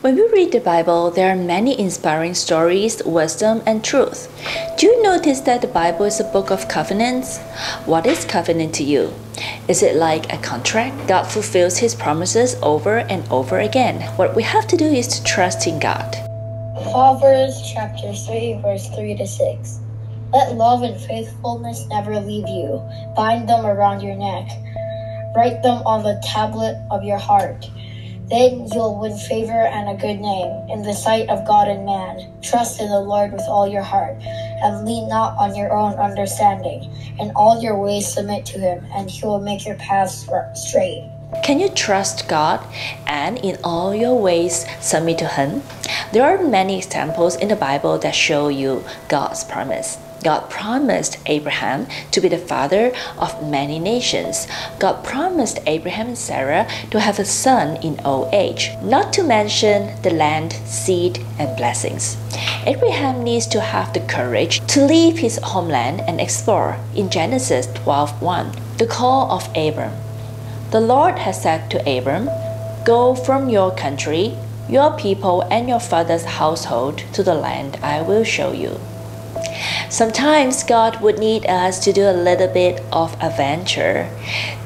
When we read the Bible, there are many inspiring stories, wisdom, and truth. Do you notice that the Bible is a book of covenants? What is covenant to you? Is it like a contract? God fulfills His promises over and over again. What we have to do is to trust in God. Proverbs chapter 3, verse 3 to 6. Let love and faithfulness never leave you. Bind them around your neck. Write them on the tablet of your heart. Then you'll win favor and a good name in the sight of God and man. Trust in the Lord with all your heart, and lean not on your own understanding. In all your ways submit to him, and he will make your paths straight. Can you trust God and in all your ways submit to Him? There are many examples in the Bible that show you God's promise. God promised Abraham to be the father of many nations. God promised Abraham and Sarah to have a son in old age, not to mention the land, seed, and blessings. Abraham needs to have the courage to leave his homeland and explore in Genesis 12:1. The call of Abram. The Lord has said to Abram, Go from your country, your people, and your father's household to the land I will show you. Sometimes God would need us to do a little bit of adventure,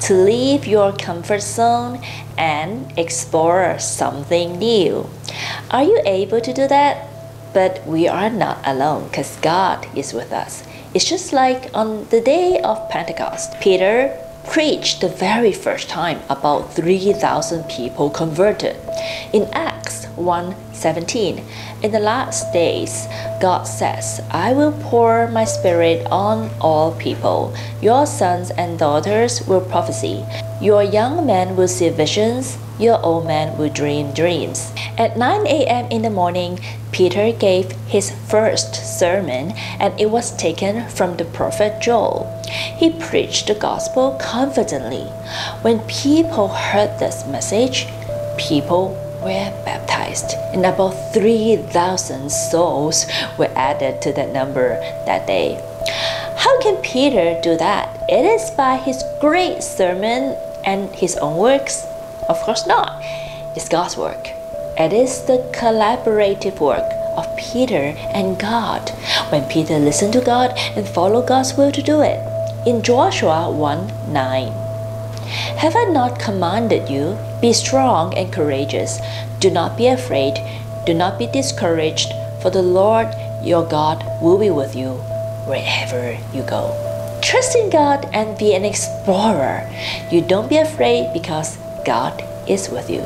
to leave your comfort zone and explore something new. Are you able to do that? But we are not alone because God is with us. It's just like on the day of Pentecost, Peter preached the very first time about 3,000 people converted. In Acts 1:17, in the last days, God says, I will pour my spirit on all people. Your sons and daughters will prophesy. Your young men will see visions. Your old men will dream dreams. At 9 a.m. in the morning, Peter gave his first sermon, and it was taken from the prophet Joel. He preached the gospel confidently. When people heard this message, people were baptized, and about 3,000 souls were added to that number that day. How can Peter do that? It is by his great sermon and his own works? Of course not. It's God's work. It is the collaborative work of Peter and God when Peter listened to God and followed God's will to do it. In Joshua 1 9. Have I not commanded you? Be strong and courageous. Do not be afraid. Do not be discouraged, for the Lord your God will be with you wherever you go. Trust in God and be an explorer. You don't be afraid because God is with you.